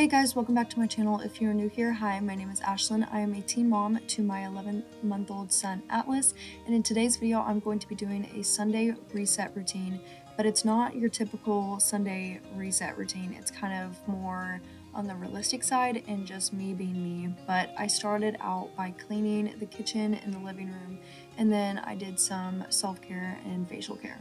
Hey guys, welcome back to my channel. If you're new here, hi, my name is Ashlynn. I am a teen mom to my 11 month old son Atlas, and in today's video, I'm going to be doing a Sunday reset routine, but it's not your typical Sunday reset routine. It's kind of more on the realistic side and just me being me. But I started out by cleaning the kitchen and the living room, and then I did some self care and facial care.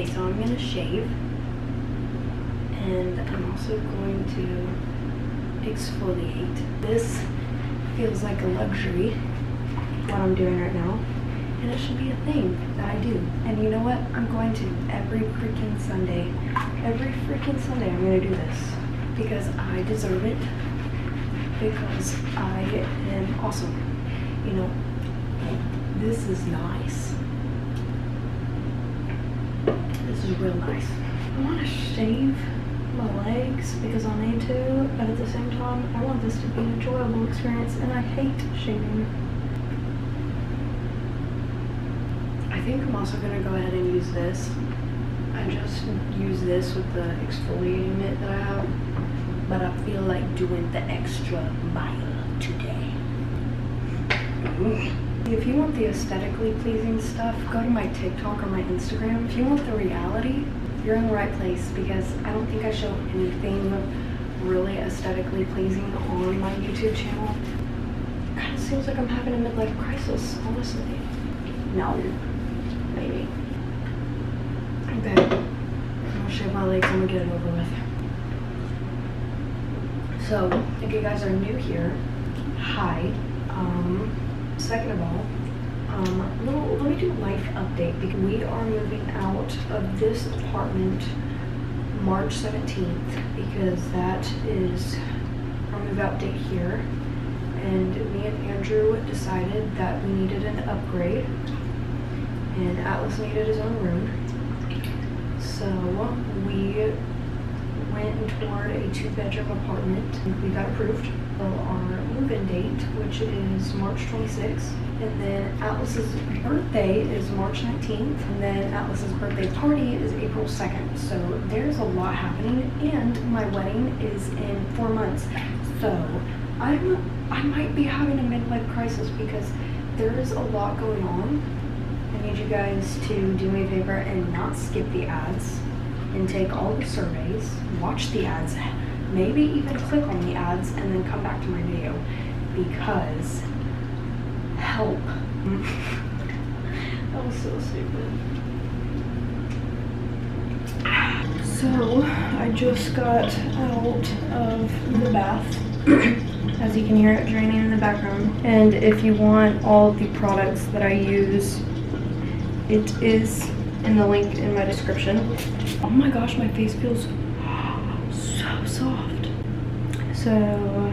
Okay, so I'm gonna shave and I'm also going to exfoliate. This feels like a luxury, what I'm doing right now, and it should be a thing that I do. And you know what? I'm going to every freaking Sunday. Every freaking Sunday I'm gonna do this because I deserve it, because I am awesome. You know, this is nice. This is real nice. I want to shave my legs because I need to, but at the same time, I want this to be an enjoyable experience and I hate shaving. I think I'm also going to go ahead and use this. I just use this with the exfoliating mitt that I have, but I feel like doing the extra mile today. Ooh. If you want the aesthetically pleasing stuff, go to my TikTok or my Instagram. If you want the reality, you're in the right place because I don't think I show anything really aesthetically pleasing on my YouTube channel. Kind of seems like I'm having a midlife crisis, honestly. No, maybe. Okay, I'm gonna shave my legs. I'm gonna get it over with. So, if you guys are new here, hi. Um, second of all, um, little, let me do a life update because we are moving out of this apartment March 17th because that is our move out date here. And me and Andrew decided that we needed an upgrade and Atlas needed his own room. So we went toward a two bedroom apartment we got approved our move-in date, which is March 26th. And then Atlas's birthday is March 19th. And then Atlas's birthday party is April 2nd. So there's a lot happening. And my wedding is in four months. So I'm, I might be having a midlife crisis because there is a lot going on. I need you guys to do me a favor and not skip the ads and take all the surveys, watch the ads, maybe even click on the ads and then come back to my video because help. that was so stupid. So I just got out of the bath. As you can hear it draining in the background. And if you want all the products that I use, it is in the link in my description. Oh my gosh, my face feels so soft. So